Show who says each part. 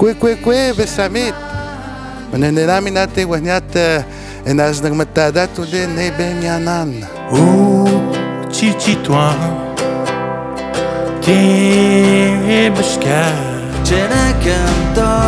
Speaker 1: Kwe kwe kwe besamit. Manenami natin wanyat enas nagmatadat uli ne benyanan.
Speaker 2: Oh, chichi-toi, t'es bashka.
Speaker 3: Csenekem tart